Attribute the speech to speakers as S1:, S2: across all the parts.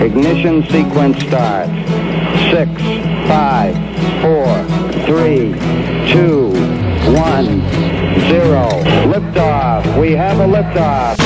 S1: Ignition sequence start. Six, five, four, three, two, one, zero. Liftoff. We have a liftoff.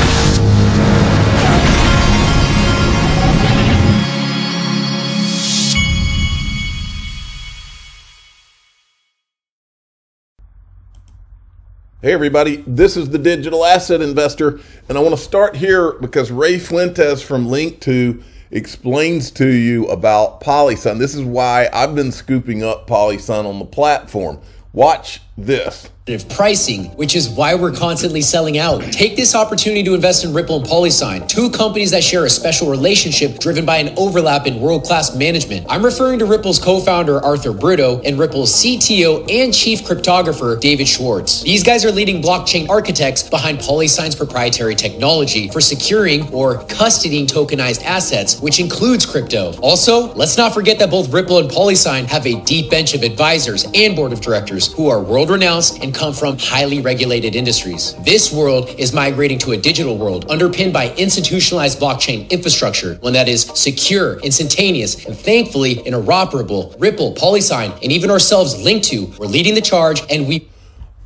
S2: Hey, everybody, this is the Digital Asset Investor, and I want to start here because Ray Fuentes from Linqto explains to you about PolySign. This is why I've been scooping up PolySign on the platform. Watch this
S3: pricing, which is why we're constantly selling out. Take this opportunity to invest in Ripple and Polysign, two companies that share a special relationship driven by an overlap in world-class management. I'm referring to Ripple's co-founder Arthur Britto and Ripple's CTO and chief cryptographer David Schwartz. These guys are leading blockchain architects behind Polysign's proprietary technology for securing or custodying tokenized assets, which includes crypto. Also, let's not forget that both Ripple and Polysign have a deep bench of advisors and board of directors who are world-renowned and come from highly regulated industries. This world is migrating to a digital world underpinned by institutionalized blockchain infrastructure, one that is secure, instantaneous, and thankfully interoperable. Ripple, Polysign, and even ourselves Linqto, we're leading the charge and we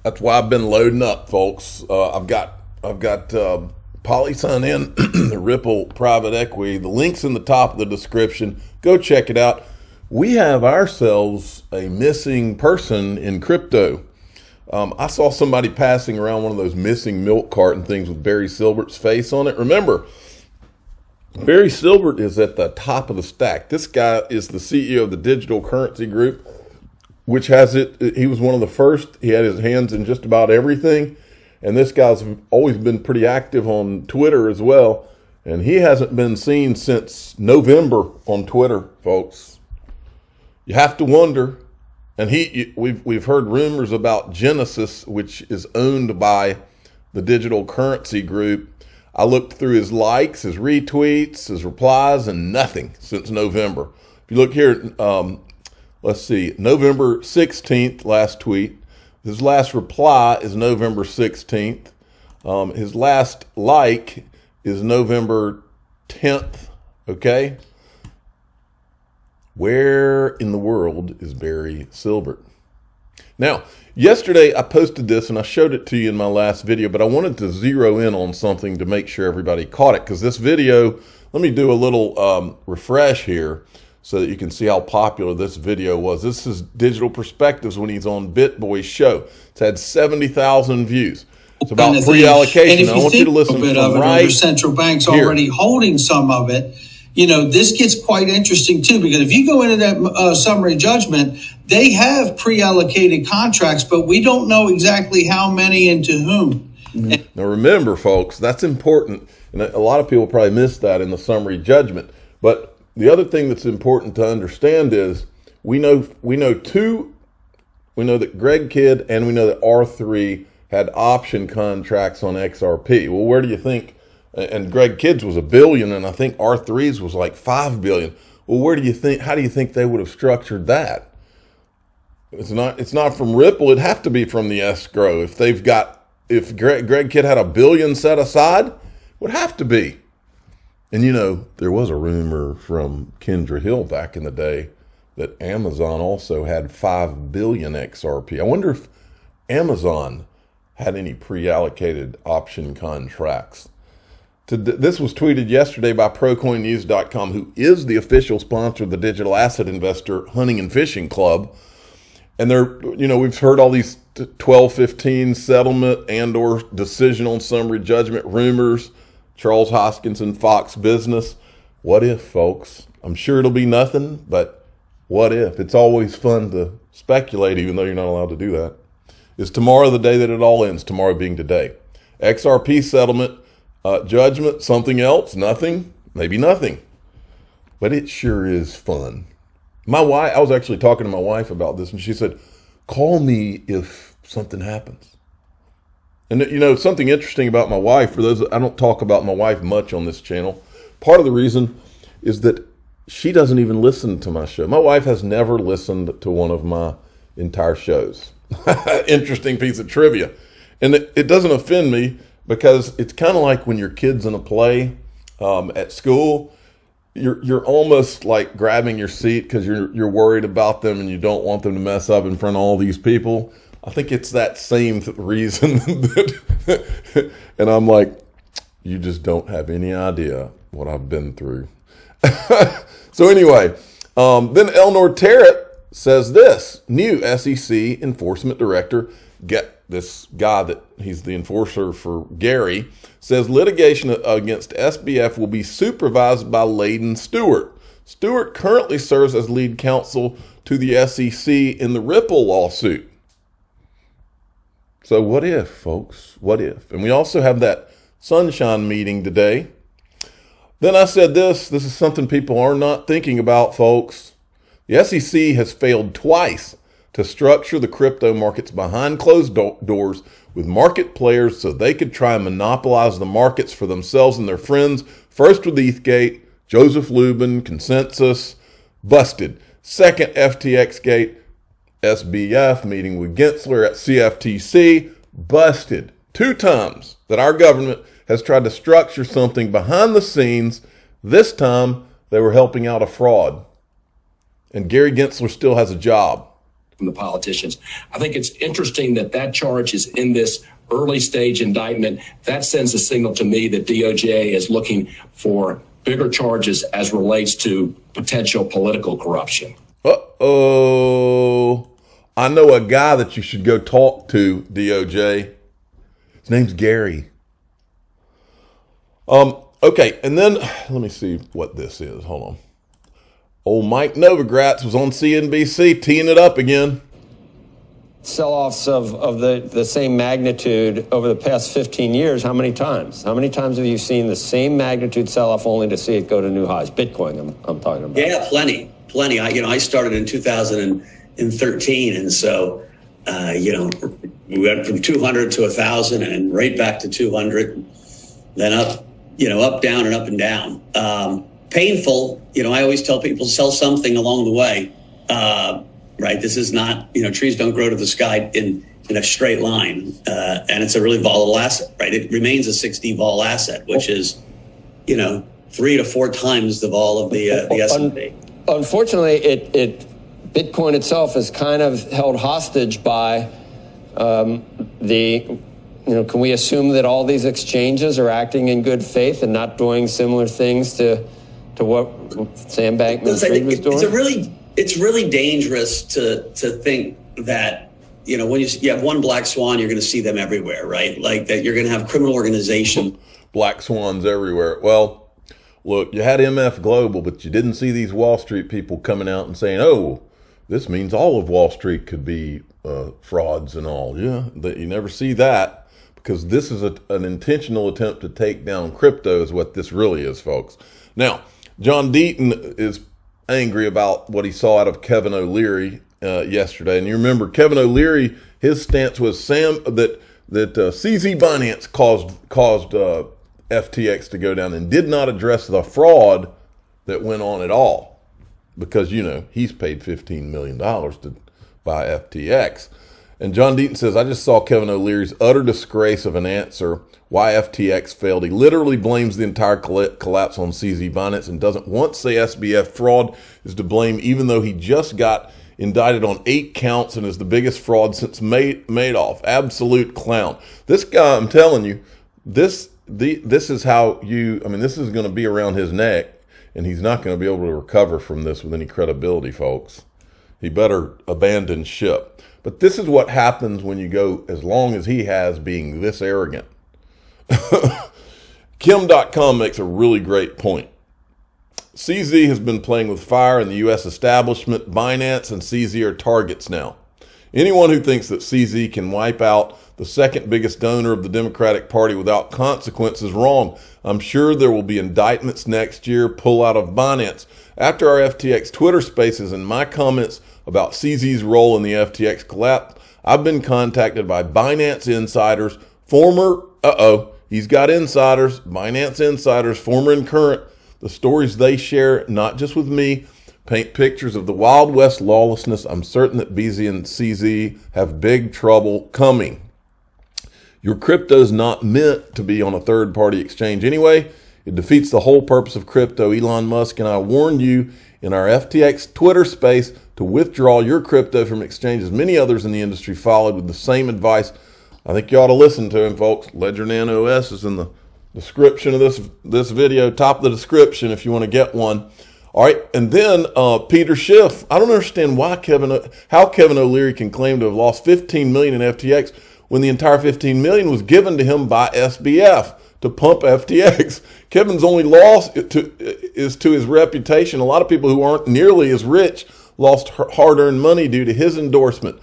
S2: That's why I've been loading up, folks. Uh, I've got I've got uh, Polysign in the Ripple private equity. The link's in the top of the description. Go check it out. We have ourselves a missing person in crypto. Um, I saw somebody passing around one of those missing milk carton things with Barry Silbert's face on it. Remember, Barry Silbert is at the top of the stack. This guy is the CEO of the Digital Currency Group, which has it. He was one of the first. He had his hands in just about everything. And this guy's always been pretty active on Twitter as well. And he hasn't been seen since November on Twitter, folks. You have to wonder and he, we've we've heard rumors about Genesis, which is owned by the Digital Currency Group. I looked through his likes, his retweets, his replies, and nothing since November. If you look here, um, let's see, November 16th, last tweet. His last reply is November 16th. Um, his last like is November 10th. Okay. Where in the world is Barry Silbert? Now, yesterday I posted this and I showed it to you in my last video, but I wanted to zero in on something to make sure everybody caught it because this video, let me do a little um, refresh here so that you can see how popular this video was. This is Digital Perspectives when he's on BitBoy's show. It's had 70,000 views. It's about pre-allocation. I want you to listen
S4: a bit of it,
S2: right
S4: central banks
S2: here.
S4: already holding some of it you know, this gets quite interesting too, because if you go into that uh, summary judgment, they have pre allocated contracts, but we don't know exactly how many and to whom.
S2: Now, remember, folks, that's important. And a lot of people probably missed that in the summary judgment. But the other thing that's important to understand is we know we know two we know that Greg Kidd and we know that R3 had option contracts on XRP. Well, where do you think and Greg Kidd's was a billion, and I think R3's was like five billion. Well, where do you think? How do you think they would have structured that? It's not. It's not from Ripple. It'd have to be from the escrow. If they've got, if Greg, Greg Kidd had a billion set aside, would have to be. And you know, there was a rumor from Kendra Hill back in the day that Amazon also had five billion XRP. I wonder if Amazon had any pre-allocated option contracts to, this was tweeted yesterday by ProCoinNews.com, who is the official sponsor of the Digital Asset Investor Hunting and Fishing Club. And they're, you know, we've heard all these 1215 settlement and or decision on summary judgment rumors, Charles Hoskinson, Fox Business. What if, folks? I'm sure it'll be nothing, but what if? It's always fun to speculate, even though you're not allowed to do that. Is tomorrow the day that it all ends? Tomorrow being today. XRP settlement uh, judgment, something else, nothing, maybe nothing. But it sure is fun. My wife, I was actually talking to my wife about this, and she said, Call me if something happens. And you know, something interesting about my wife, for those I don't talk about my wife much on this channel, part of the reason is that she doesn't even listen to my show. My wife has never listened to one of my entire shows. interesting piece of trivia. And it, it doesn't offend me because it's kind of like when your kid's in a play um, at school. you're you're almost like grabbing your seat because you're you're worried about them and you don't want them to mess up in front of all these people. I think it's that same th- reason that, and I'm like, you just don't have any idea what I've been through. so anyway, um, then Eleanor Terrett says this new SEC enforcement director get this guy that he's the enforcer for Gary says litigation against SBF will be supervised by Ladan Stewart. Stewart currently serves as lead counsel to the SEC in the Ripple lawsuit. So, what if, folks? What if? And we also have that sunshine meeting today. Then I said this this is something people are not thinking about, folks. The SEC has failed twice to structure the crypto markets behind closed do- doors with market players so they could try and monopolize the markets for themselves and their friends. First with ETHgate, Joseph Lubin, Consensus, busted. Second, FTX Gate, SBF meeting with Gensler at CFTC, busted. Two times that our government has tried to structure something behind the scenes. This time, they were helping out a fraud. And Gary Gensler still has a job
S5: from the politicians. I think it's interesting that that charge is in this early stage indictment. That sends a signal to me that DOJ is looking for bigger charges as relates to potential political corruption.
S2: Uh oh. I know a guy that you should go talk to, DOJ. His name's Gary. Um, okay, and then let me see what this is. Hold on. Old Mike Novogratz was on CNBC teeing it up again.
S6: Sell offs of, of the, the same magnitude over the past 15 years, how many times? How many times have you seen the same magnitude sell off only to see it go to new highs? Bitcoin, I'm, I'm talking about.
S7: Yeah, plenty, plenty. I, you know, I started in 2013, and so, uh, you know, we went from 200 to 1,000 and right back to 200, then up, you know, up, down, and up and down. Um, painful. You know, I always tell people sell something along the way. Uh, right. This is not, you know, trees don't grow to the sky in, in a straight line. Uh, and it's a really volatile asset, right? It remains a 60 vol asset, which is, you know, three to four times the vol of the, uh, the S&P.
S6: Unfortunately, it, it, Bitcoin itself is kind of held hostage by um, the you know, can we assume that all these exchanges are acting in good faith and not doing similar things to to what Sam Bankman-Fried was doing?
S7: It's a really, it's really dangerous to to think that you know when you, you have one black swan, you're going to see them everywhere, right? Like that, you're going to have criminal organization.
S2: Black swans everywhere. Well, look, you had MF Global, but you didn't see these Wall Street people coming out and saying, "Oh, this means all of Wall Street could be uh, frauds and all." Yeah, that you never see that because this is a, an intentional attempt to take down crypto, is what this really is, folks. Now John Deaton is angry about what he saw out of Kevin O'Leary uh, yesterday. And you remember Kevin O'Leary, his stance was Sam that that uh, CZ Binance caused caused uh, FTX to go down and did not address the fraud that went on at all, because you know he's paid fifteen million dollars to buy FTX. And John Deaton says, I just saw Kevin O'Leary's utter disgrace of an answer why FTX failed. He literally blames the entire collapse on CZ Binance and doesn't once say SBF fraud is to blame, even though he just got indicted on eight counts and is the biggest fraud since Madoff. Absolute clown. This guy, I'm telling you, this the this is how you. I mean, this is going to be around his neck, and he's not going to be able to recover from this with any credibility, folks. He better abandon ship. But this is what happens when you go as long as he has being this arrogant. Kim Dotcom makes a really great point. CZ has been playing with fire in the U.S. establishment. Binance and CZ are targets now. Anyone who thinks that CZ can wipe out the second biggest donor of the Democratic Party without consequences is wrong. I'm sure there will be indictments next year, pull out of Binance. After our FTX Twitter spaces and my comments about CZ's role in the FTX collapse, I've been contacted by Binance insiders, former, uh oh, He's got insiders, Binance insiders, former and current. The stories they share, not just with me, paint pictures of the Wild West lawlessness. I'm certain that BZ and CZ have big trouble coming. Your crypto is not meant to be on a third party exchange anyway. It defeats the whole purpose of crypto. Elon Musk and I warned you in our FTX Twitter space to withdraw your crypto from exchanges. Many others in the industry followed with the same advice. I think you ought to listen to him, folks. Ledger Nano OS is in the description of this this video, top of the description if you want to get one. All right, and then uh, Peter Schiff. I don't understand why Kevin, how Kevin O'Leary can claim to have lost 15 million in FTX when the entire 15 million was given to him by SBF to pump FTX. Kevin's only loss to, is to his reputation. A lot of people who aren't nearly as rich lost hard-earned money due to his endorsement.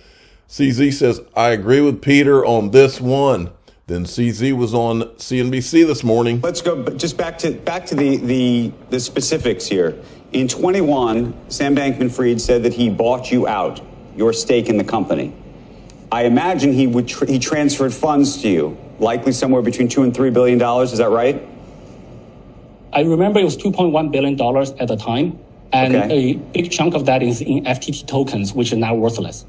S2: CZ says, I agree with Peter on this one. Then CZ was on CNBC this morning.
S8: Let's go just back to back to the the, the specifics here. In 21, Sam Bankman-Fried said that he bought you out, your stake in the company. I imagine he would tr- he transferred funds to you, likely somewhere between two and three billion dollars. Is that right?
S9: I remember it was 2.1 billion dollars at the time, and okay. a big chunk of that is in FTT tokens, which are now worthless.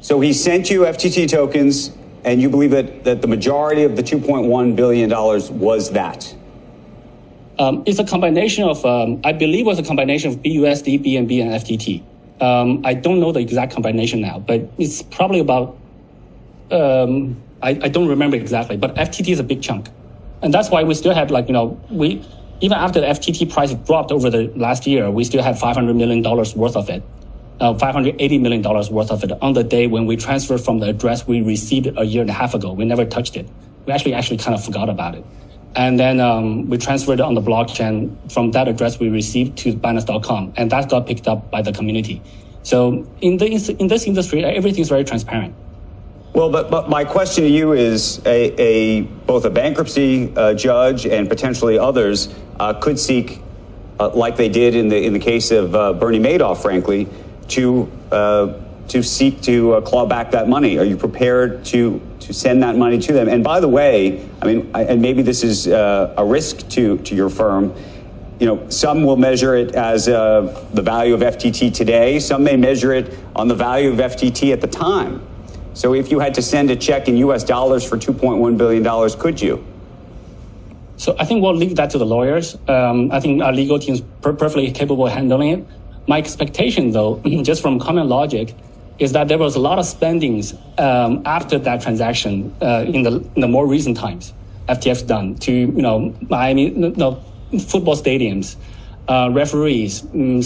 S8: So he sent you FTT tokens and you believe that, that the majority of the $2.1 billion was that?
S9: Um, it's a combination of, um, I believe it was a combination of BUSD, BNB, and FTT. Um, I don't know the exact combination now, but it's probably about, um, I, I don't remember exactly, but FTT is a big chunk. And that's why we still have like, you know, we, even after the FTT price dropped over the last year, we still had $500 million worth of it uh, $580 million worth of it on the day when we transferred from the address we received a year and a half ago. We never touched it. We actually actually kind of forgot about it. And then um, we transferred it on the blockchain from that address we received to Binance.com, and that got picked up by the community. So in, the, in this industry, everything's very transparent.
S8: Well, but, but my question to you is a, a both a bankruptcy uh, judge and potentially others uh, could seek, uh, like they did in the in the case of uh, Bernie Madoff, frankly, to uh, to seek to uh, claw back that money? Are you prepared to to send that money to them? And by the way, I mean, I, and maybe this is a risk to to your firm. You know, some will measure it as the value of FTT today. Some may measure it on the value of FTT at the time. So, if you had to send a check in U.S. dollars for 2.1 billion dollars, could you?
S9: So I think we'll leave that to the lawyers. Um, I think our legal team is perfectly capable of handling it. My expectation, though, just from common logic, is that there was a lot of spendings um, after that transaction uh, in, the, in the more recent times. FTX done to you know Miami, no, football stadiums, uh, referees.
S2: Mm,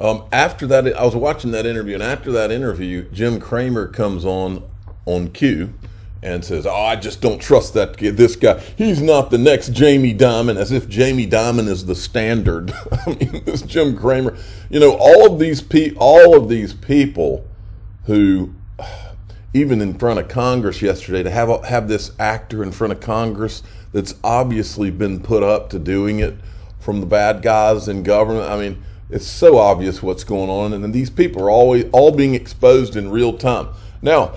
S2: um, after that, I was watching that interview, and after that interview, Jim Cramer comes on on cue and says, "Oh, I just don't trust that kid. This guy, he's not the next Jamie Dimon." As if Jamie Dimon is the standard. I mean, this Jim Cramer. You know, all of these pe- all of these people who, even in front of Congress yesterday, to have have this actor in front of Congress that's obviously been put up to doing it from the bad guys in government. I mean, it's so obvious what's going on, and these people are always all being exposed in real time. Now,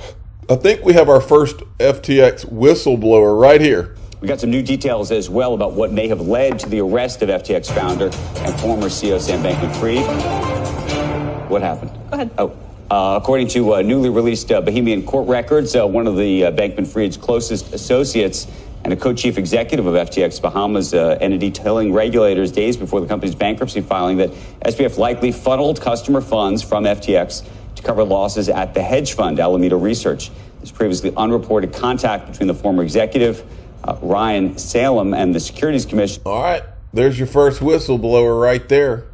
S2: I think we have our first FTX whistleblower right here.
S8: We got some new details as well about what may have led to the arrest of FTX founder and former CEO Sam Bankman-Fried. What happened?
S10: Go ahead.
S8: Oh. Uh, according to uh, newly released uh, Bahamian court records, uh, one of the uh, Bankman-Fried's closest associates and a co-chief executive of FTX Bahamas uh, entity telling regulators days before the company's bankruptcy filing that SBF likely funneled customer funds from FTX to cover losses at the hedge fund Alameda Research. There's previously unreported contact between the former executive, uh, Ryan Salame, and the Securities Commission.
S2: All right, there's your first whistleblower right there.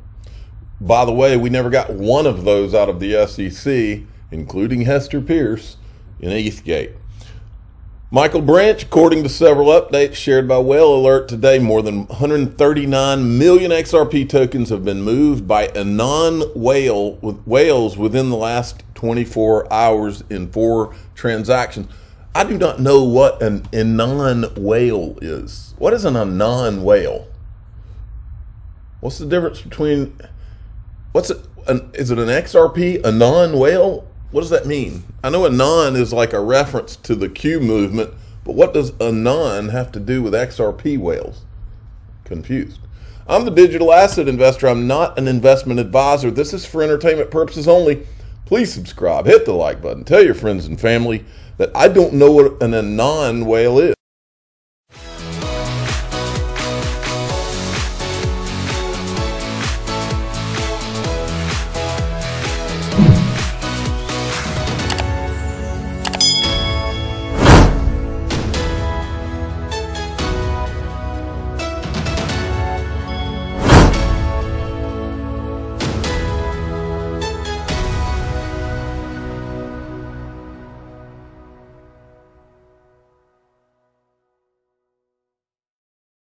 S2: By the way, we never got one of those out of the SEC, including Hester Peirce in ETHgate. Michael Branch, according to several updates shared by Whale Alert today, more than 139 million XRP tokens have been moved by Anon whale with whales within the last 24 hours in four transactions. I do not know what an Anon whale is. What is an Anon whale? What's the difference between what's it? An, is it an XRP Anon whale what does that mean? I know Anon is like a reference to the Q movement, but what does Anon have to do with XRP whales? Confused. I'm the digital asset investor. I'm not an investment advisor. This is for entertainment purposes only. Please subscribe, hit the like button, tell your friends and family that I don't know what an Anon whale is.